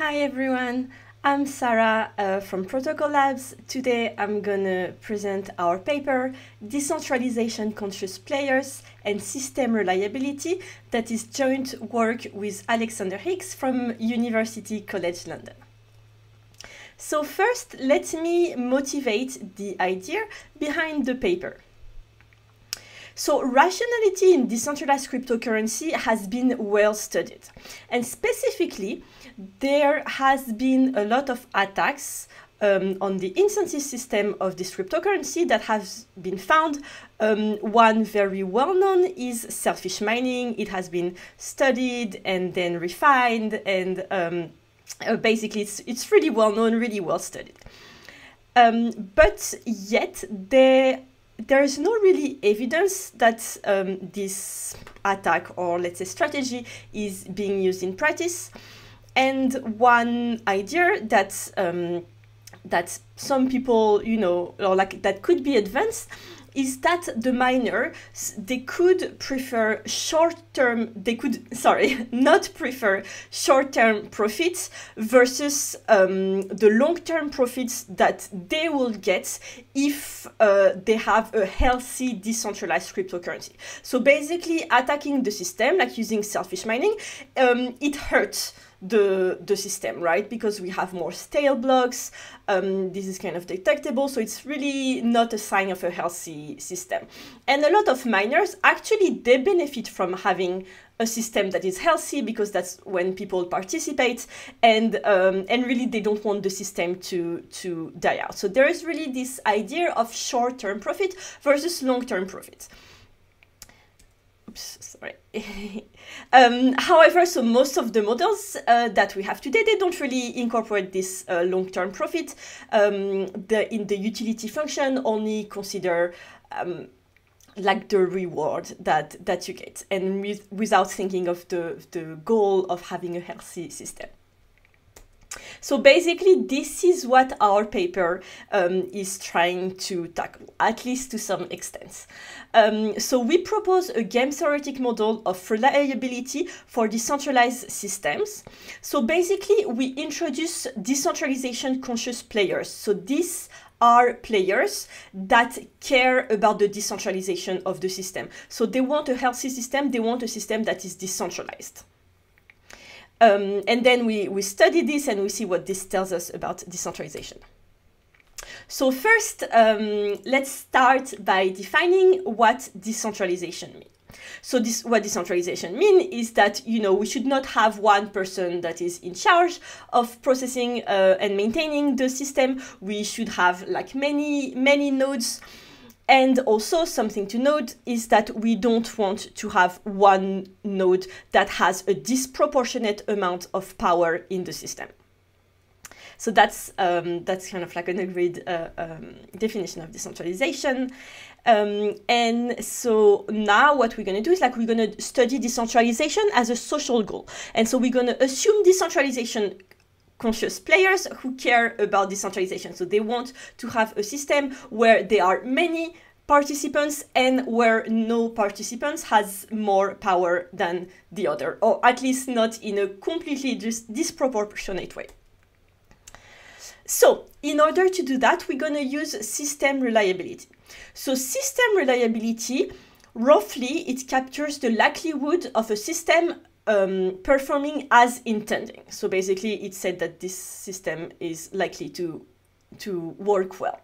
Hi everyone, I'm Sarah uh, from Protocol Labs. Today I'm gonna present our paper, Decentralization Conscious Players and System Reliability, that is joint work with Alexander Hicks from University College London. So first, let me motivate the idea behind the paper. So rationality in decentralized cryptocurrency has been well studied. And specifically, there has been a lot of attacks um, on the incentive system of this cryptocurrency that has been found. Um, one very well known is selfish mining. It has been studied and then refined, and um, uh, basically, it's, it's really well known, really well studied. Um, but yet, there there is no really evidence that um, this attack or let's say strategy is being used in practice. And one idea that um, that some people, you know, or like that could be advanced is that the miner they could prefer short-term they could sorry not prefer short-term profits versus um, the long-term profits that they will get if uh, they have a healthy decentralized cryptocurrency. So basically attacking the system like using selfish mining um, it hurts the the system, right? Because we have more stale blocks. Um, this is kind of detectable, so it's really not a sign of a healthy system. And a lot of miners actually they benefit from having a system that is healthy because that's when people participate and um, and really they don't want the system to to die out. So there is really this idea of short term profit versus long term profit oops, sorry. um, however, so most of the models uh, that we have today, they don't really incorporate this uh, long-term profit. Um, the, in the utility function, only consider um, like the reward that, that you get and with, without thinking of the, the goal of having a healthy system. So basically, this is what our paper um, is trying to tackle, at least to some extent. Um, so we propose a game theoretic model of reliability for decentralized systems. So basically, we introduce decentralization conscious players. So these are players that care about the decentralization of the system. So they want a healthy system, they want a system that is decentralized. Um, and then we, we study this and we see what this tells us about decentralization. So first, um, let's start by defining what decentralization means. So this what decentralization mean is that you know we should not have one person that is in charge of processing uh, and maintaining the system. We should have like many many nodes and also something to note is that we don't want to have one node that has a disproportionate amount of power in the system. So that's um, that's kind of like an agreed uh, um, definition of decentralization. Um, and so now what we're going to do is like we're going to study decentralization as a social goal. And so we're going to assume decentralization conscious players who care about decentralization. So they want to have a system where there are many participants and where no participants has more power than the other, or at least not in a completely dis disproportionate way. So in order to do that, we're going to use system reliability. So system reliability, roughly, it captures the likelihood of a system um, performing as intending. So basically, it said that this system is likely to, to work well.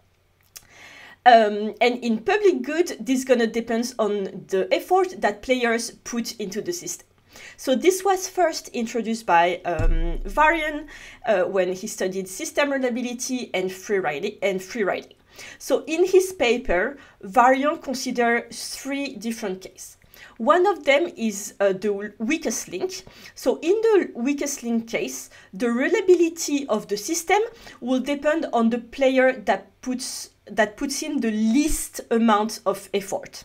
Um, and in public good, this going to depend on the effort that players put into the system. So this was first introduced by um, Varian uh, when he studied system reliability and free riding. And free riding. So in his paper, Varian considered three different cases. One of them is uh, the weakest link. So in the weakest link case, the reliability of the system will depend on the player that puts that puts in the least amount of effort.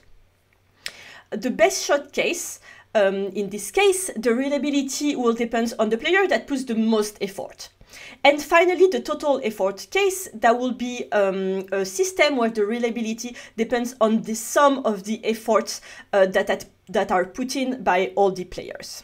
The best shot case, um, in this case, the reliability will depend on the player that puts the most effort. And finally, the total effort case, that will be um, a system where the reliability depends on the sum of the efforts uh, that, that, that are put in by all the players.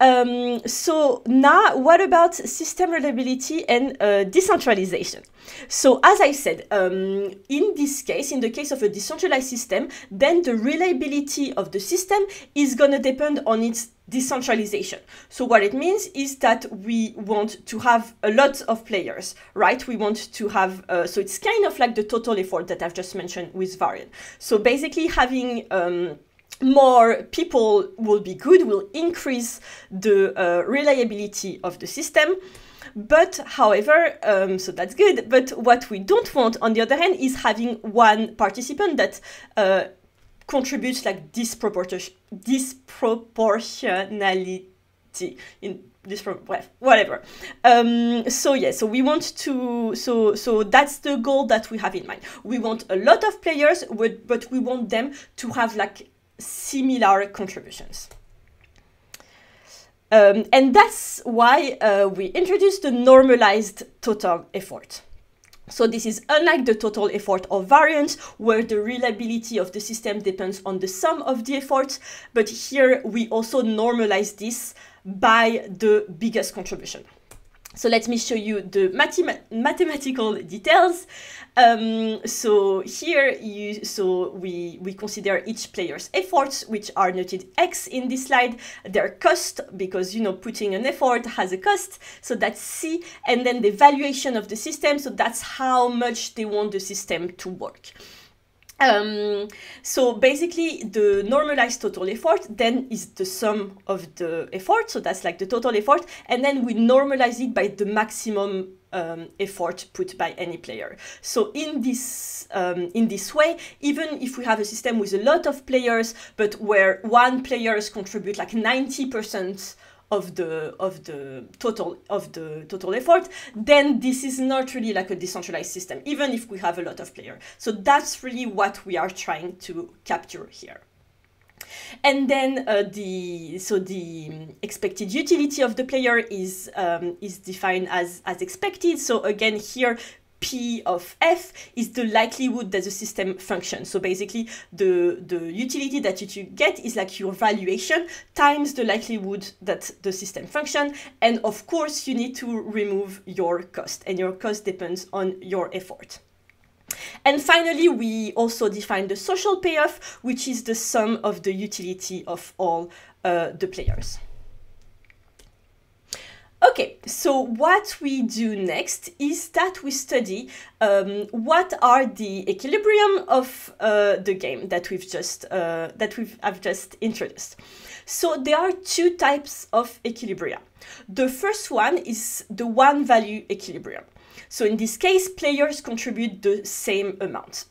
Um, so now, what about system reliability and uh, decentralization? So as I said, um, in this case, in the case of a decentralized system, then the reliability of the system is going to depend on its decentralization. So what it means is that we want to have a lot of players, right? We want to have, uh, so it's kind of like the total effort that I've just mentioned with Varian. So basically having um, more people will be good, will increase the uh, reliability of the system. But however, um, so that's good. But what we don't want, on the other hand, is having one participant that uh, contributes like disproportion disproportionality in this whatever. Um, so yeah, so we want to so so that's the goal that we have in mind. We want a lot of players, but we want them to have like similar contributions. Um, and that's why uh, we introduced the normalized total effort. So this is unlike the total effort of Varian's, where the reliability of the system depends on the sum of the efforts, but here we also normalize this by the biggest contribution. So let me show you the mathema mathematical details. Um, so here, you, so we, we consider each player's efforts, which are noted X in this slide, their cost, because, you know, putting an effort has a cost, so that's C, and then the valuation of the system, so that's how much they want the system to work. Um, so basically the normalized total effort then is the sum of the effort, so that's like the total effort, and then we normalize it by the maximum um, effort put by any player. So in this um, in this way, even if we have a system with a lot of players, but where one players contribute like 90% of the of the total of the total effort then this is not really like a decentralized system even if we have a lot of players so that's really what we are trying to capture here. And then uh, the so the expected utility of the player is um, is defined as as expected. So again here P of F is the likelihood that the system functions. So basically, the, the utility that you get is like your valuation times the likelihood that the system function. And of course, you need to remove your cost, and your cost depends on your effort. And finally, we also define the social payoff, which is the sum of the utility of all uh, the players. Okay, so what we do next is that we study um, what are the equilibrium of uh, the game that we've just uh, that we've I've just introduced. So there are two types of equilibria. The first one is the one value equilibrium. So in this case, players contribute the same amount.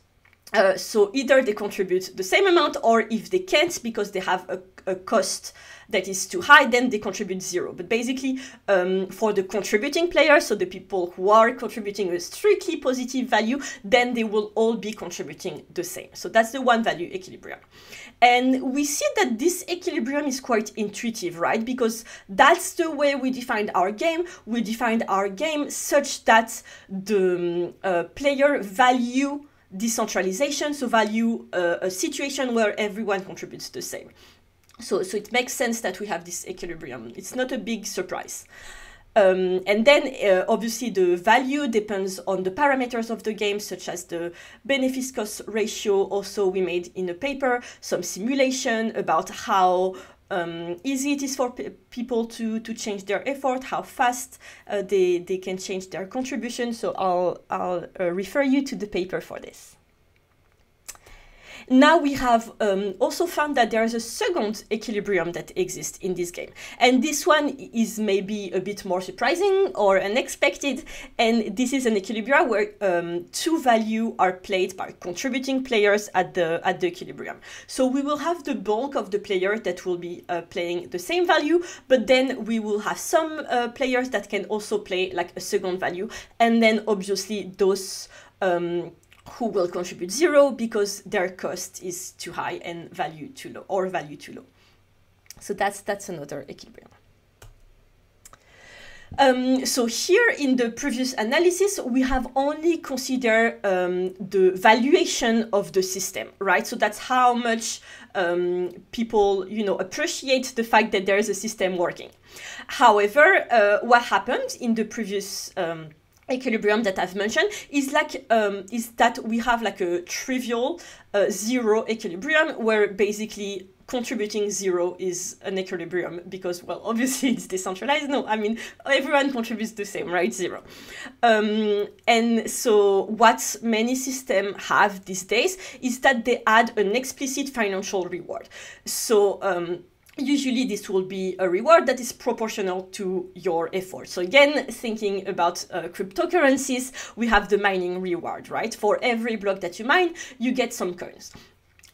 Uh, so either they contribute the same amount, or if they can't because they have a, a cost that is too high, then they contribute zero. But basically, um, for the contributing players, so the people who are contributing a strictly positive value, then they will all be contributing the same. So that's the one value equilibrium. And we see that this equilibrium is quite intuitive, right? Because that's the way we defined our game. We defined our game such that the um, uh, player value decentralization, so value uh, a situation where everyone contributes the same. So, so it makes sense that we have this equilibrium. It's not a big surprise. Um, and then uh, obviously the value depends on the parameters of the game, such as the benefit cost ratio. Also, we made in a paper some simulation about how um, easy it is for people to, to change their effort, how fast uh, they, they can change their contribution. So I'll, I'll uh, refer you to the paper for this. Now we have um, also found that there is a second equilibrium that exists in this game. And this one is maybe a bit more surprising or unexpected. And this is an equilibrium where um, two value are played by contributing players at the, at the equilibrium. So we will have the bulk of the player that will be uh, playing the same value, but then we will have some uh, players that can also play like a second value. And then obviously those um, who will contribute zero because their cost is too high and value too low or value too low. So that's that's another equilibrium. Um, so here in the previous analysis, we have only considered um, the valuation of the system, right? So that's how much um, people, you know, appreciate the fact that there is a system working. However, uh, what happened in the previous um, equilibrium that I've mentioned is like um, is that we have like a trivial uh, zero equilibrium where basically contributing zero is an equilibrium because, well, obviously it's decentralized. No, I mean, everyone contributes the same, right? Zero. Um, and so what many systems have these days is that they add an explicit financial reward. So, um, usually this will be a reward that is proportional to your effort. So again, thinking about uh, cryptocurrencies, we have the mining reward, right? For every block that you mine, you get some coins.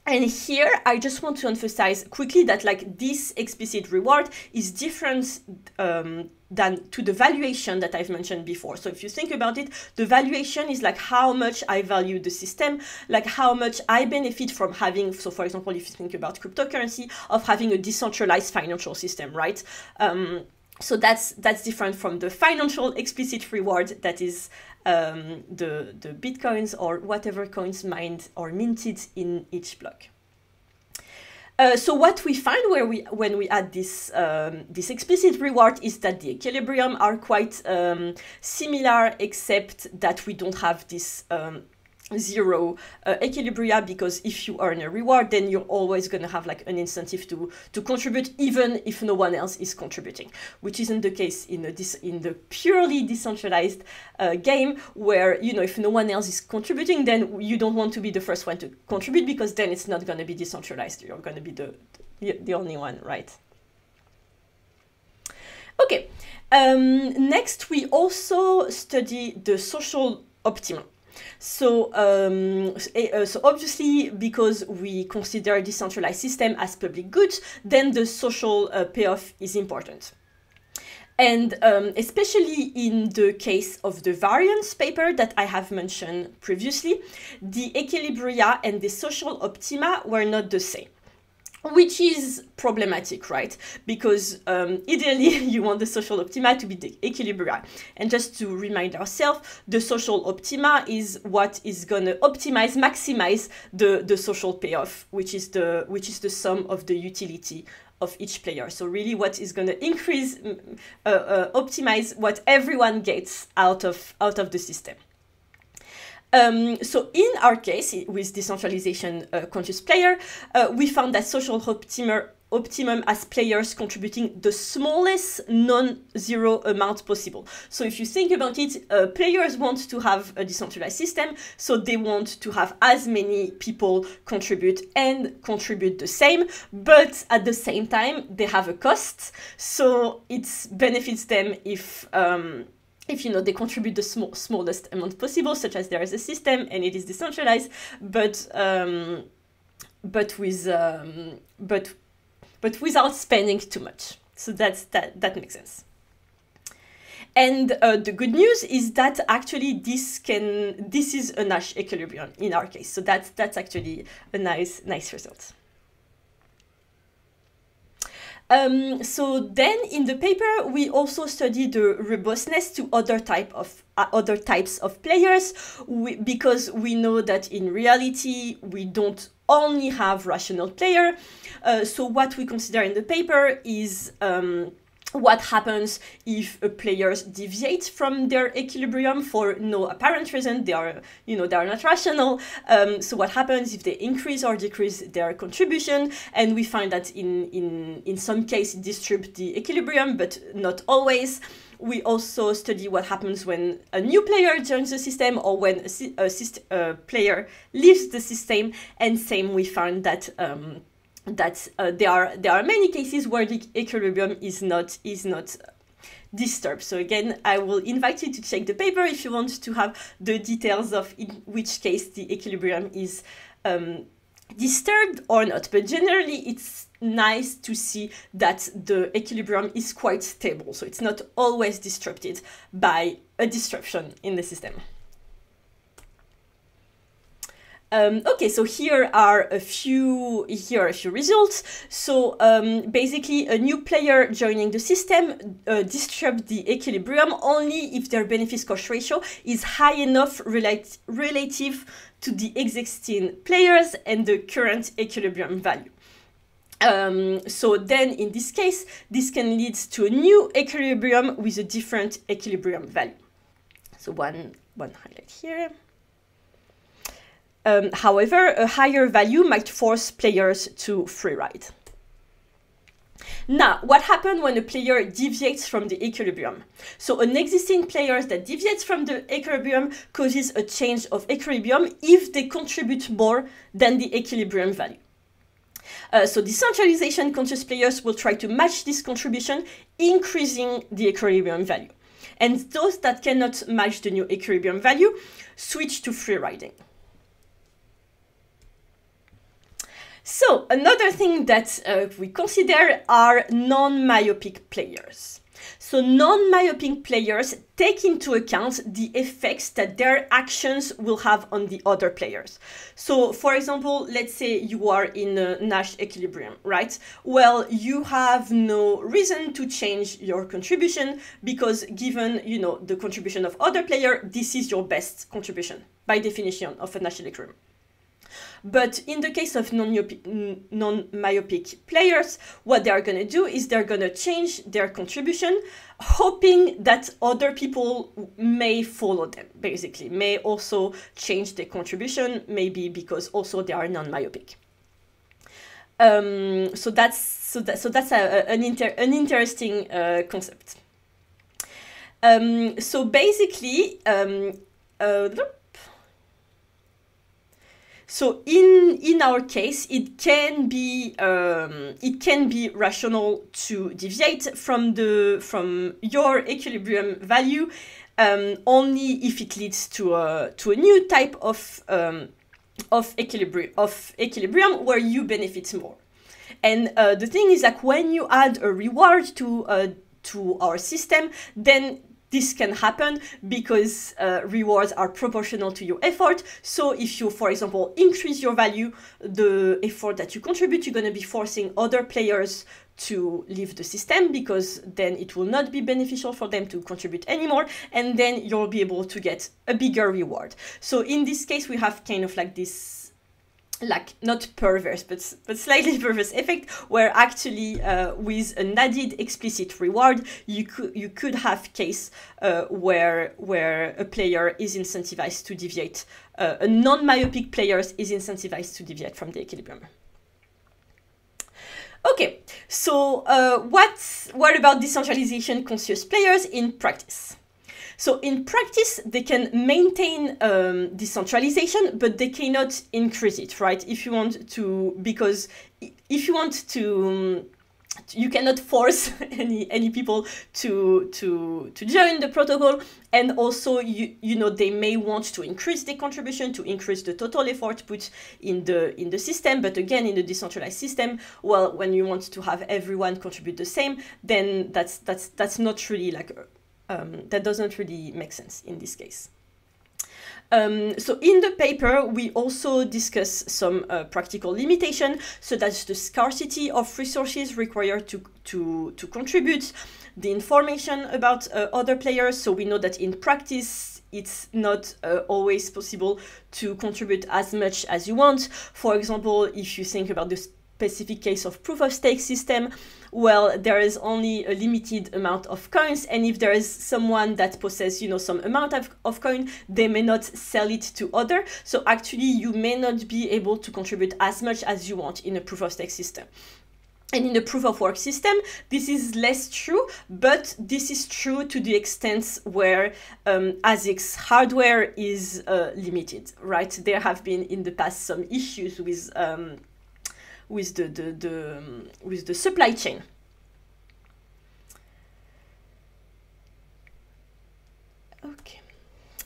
And here, I just want to emphasize quickly that like this explicit reward is different um, than to the valuation that I've mentioned before. So if you think about it, the valuation is like how much I value the system, like how much I benefit from having, so for example, if you think about cryptocurrency, of having a decentralized financial system, right? Um, so that's that's different from the financial explicit reward that is um, the, the bitcoins or whatever coins mined or minted in each block. Uh, so what we find where we when we add this um, this explicit reward is that the equilibrium are quite um, similar, except that we don't have this um, zero uh, equilibria because if you earn a reward then you're always going to have like an incentive to to contribute even if no one else is contributing which isn't the case in a in the purely decentralized uh, game where you know if no one else is contributing then you don't want to be the first one to contribute because then it's not going to be decentralized. You're going to be the, the the only one right? Okay um, next we also study the social optimum so, um, eh, uh, so obviously, because we consider decentralized system as public goods, then the social uh, payoff is important. And um, especially in the case of the Varian's paper that I have mentioned previously, the equilibria and the social optima were not the same which is problematic, right? Because um, ideally you want the social optima to be the equilibria. And just to remind ourselves, the social optima is what is gonna optimize, maximize the, the social payoff, which is the which is the sum of the utility of each player. So really what is gonna increase, uh, uh, optimize what everyone gets out of out of the system. Um, so in our case, with decentralization uh, conscious player, uh, we found that social optimum, optimum as players contributing the smallest non-zero amount possible. So if you think about it, uh, players want to have a decentralized system, so they want to have as many people contribute and contribute the same, but at the same time, they have a cost, so it benefits them if um, if you know they contribute the small, smallest amount possible, such as there is a system and it is decentralized, but um, but with um, but but without spending too much. So that's that that makes sense. And uh, the good news is that actually this can this is a Nash equilibrium in our case. So that's that's actually a nice nice result. Um, so then in the paper, we also study the robustness to other type of uh, other types of players we, because we know that in reality, we don't only have rational player. Uh, so what we consider in the paper is um, what happens if a players deviate from their equilibrium for no apparent reason. They are you know they are not rational. Um, so what happens if they increase or decrease their contribution? And we find that in in in some cases disturb the equilibrium but not always. We also study what happens when a new player joins the system or when a, a, a player leaves the system. And same we find that um, that uh, there are there are many cases where the equilibrium is not is not disturbed. So again, I will invite you to check the paper if you want to have the details of in which case the equilibrium is um, disturbed or not. But generally, it's nice to see that the equilibrium is quite stable. So it's not always disrupted by a disruption in the system. Um, okay, so here are a few here are a few results. So um, basically, a new player joining the system uh, disrupts the equilibrium only if their benefits cost ratio is high enough relate, relative to the existing players and the current equilibrium value. Um, so then in this case, this can lead to a new equilibrium with a different equilibrium value. So one, one highlight here. Um, however, a higher value might force players to free ride. Now, what happens when a player deviates from the equilibrium? So an existing player that deviates from the equilibrium causes a change of equilibrium if they contribute more than the equilibrium value. Uh, so decentralization conscious players will try to match this contribution, increasing the equilibrium value. And those that cannot match the new equilibrium value switch to free riding. So another thing that uh, we consider are non-myopic players. So non-myopic players take into account the effects that their actions will have on the other players. So for example, let's say you are in a Nash equilibrium, right? Well, you have no reason to change your contribution because given, you know, the contribution of other player, this is your best contribution by definition of a Nash equilibrium. But in the case of non-myopic players, what they are going to do is they're going to change their contribution, hoping that other people may follow them, basically, may also change their contribution, maybe because also they are non-myopic. Um, so that's so that so that's a, an inter an interesting uh, concept. Um, so basically, um, uh, so in in our case, it can be um, it can be rational to deviate from the from your equilibrium value um, only if it leads to a to a new type of um, of equilibrium of equilibrium where you benefit more. And uh, the thing is like when you add a reward to uh, to our system, then this can happen because uh, rewards are proportional to your effort. So if you, for example, increase your value, the effort that you contribute, you're going to be forcing other players to leave the system because then it will not be beneficial for them to contribute anymore and then you'll be able to get a bigger reward. So in this case, we have kind of like this like not perverse but but slightly perverse effect where actually uh, with an added explicit reward you could you could have case uh, where where a player is incentivized to deviate uh, a non-myopic player is incentivized to deviate from the equilibrium. Okay so uh, what what about decentralization conscious players in practice so in practice, they can maintain um, decentralization, but they cannot increase it, right? If you want to, because if you want to, um, you cannot force any any people to to to join the protocol and also you you know they may want to increase the contribution to increase the total effort put in the in the system but again in the decentralized system well when you want to have everyone contribute the same then that's that's that's not really like um, that doesn't really make sense in this case. Um, so in the paper, we also discuss some uh, practical limitation, so that's the scarcity of resources required to, to, to contribute, the information about uh, other players. So we know that in practice, it's not uh, always possible to contribute as much as you want. For example, if you think about the specific case of proof of stake system, well, there is only a limited amount of coins, and if there is someone that possesses, you know, some amount of, of coin, they may not sell it to other. So actually, you may not be able to contribute as much as you want in a proof of stake system. And in the proof of work system, this is less true, but this is true to the extent where um, ASIC's hardware is uh, limited, right? There have been in the past some issues with um, with the, the, the, with the supply chain. Okay.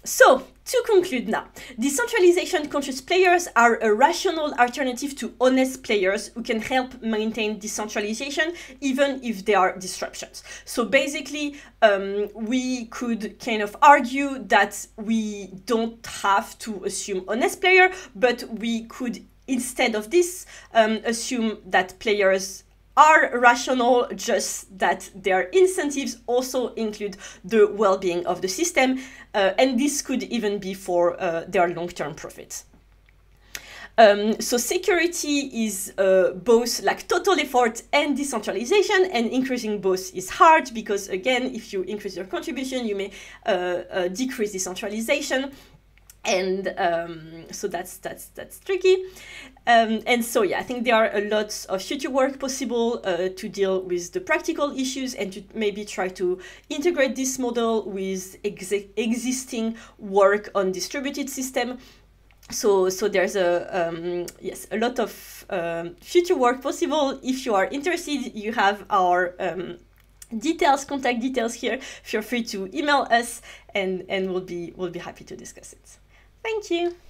So to conclude now, decentralization conscious players are a rational alternative to honest players who can help maintain decentralization even if there are disruptions. So basically, um, we could kind of argue that we don't have to assume honest player, but we could instead of this um, assume that players are rational, just that their incentives also include the well being of the system, uh, and this could even be for uh, their long term profits. Um, so security is uh, both like total effort and decentralization, and increasing both is hard because again, if you increase your contribution, you may uh, uh, decrease decentralization and um, so that's that's that's tricky. Um, and so yeah i think there are a lot of future work possible uh, to deal with the practical issues and to maybe try to integrate this model with ex existing work on distributed system. So so there's a um, yes a lot of um, future work possible. If you are interested you have our um, details contact details here. Feel free to email us and and we'll be we'll be happy to discuss it Thank you.